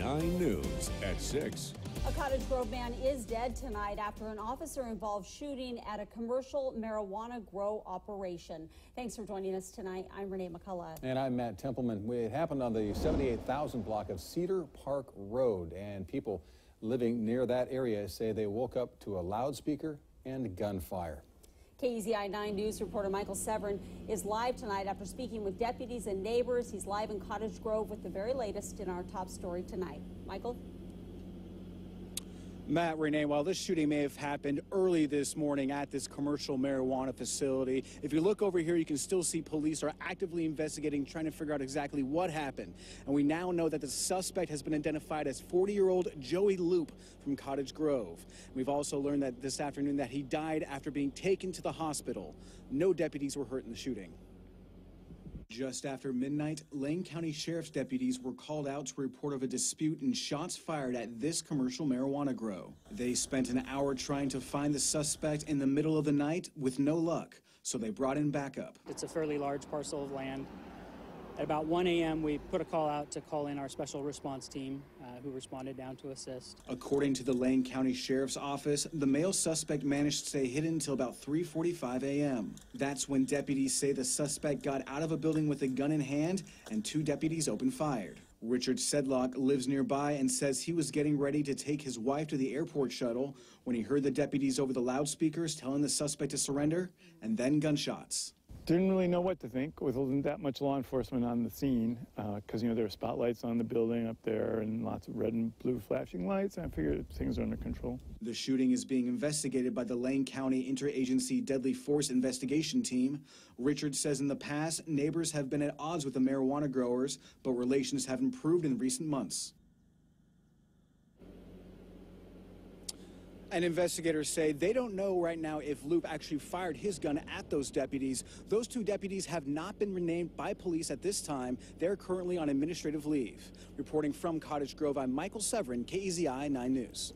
9 News at 6. A Cottage Grove man is dead tonight after an officer involved shooting at a commercial marijuana grow operation. Thanks for joining us tonight. I'm Renee McCullough. And I'm Matt Templeman. It happened on the 78,000 block of Cedar Park Road, and people living near that area say they woke up to a loudspeaker and gunfire. KEZI 9 News reporter Michael Severin is live tonight after speaking with deputies and neighbors. He's live in Cottage Grove with the very latest in our top story tonight. Michael? Matt Renee, while this shooting may have happened early this morning at this commercial marijuana facility, if you look over here, you can still see police are actively investigating, trying to figure out exactly what happened. And we now know that the suspect has been identified as 40-year-old Joey Loop from Cottage Grove. We've also learned that this afternoon that he died after being taken to the hospital. No deputies were hurt in the shooting. Just after midnight, Lane County Sheriff's deputies were called out to report of a dispute and shots fired at this commercial marijuana grow. They spent an hour trying to find the suspect in the middle of the night with no luck, so they brought in backup. It's a fairly large parcel of land. At about 1 a.m., we put a call out to call in our special response team, uh, who responded down to assist. According to the Lane County Sheriff's Office, the male suspect managed to stay hidden until about 3:45 a.m. That's when deputies say the suspect got out of a building with a gun in hand, and two deputies opened fire. Richard Sedlock lives nearby and says he was getting ready to take his wife to the airport shuttle when he heard the deputies over the loudspeakers telling the suspect to surrender, and then gunshots. Didn't really know what to think with that much law enforcement on the scene because, uh, you know, there were spotlights on the building up there and lots of red and blue flashing lights. And I figured things are under control. The shooting is being investigated by the Lane County Interagency Deadly Force Investigation Team. Richard says in the past, neighbors have been at odds with the marijuana growers, but relations have improved in recent months. And investigators say they don't know right now if Loop actually fired his gun at those deputies. Those two deputies have not been renamed by police at this time. They're currently on administrative leave. Reporting from Cottage Grove, I'm Michael Severin, KEZI 9 News.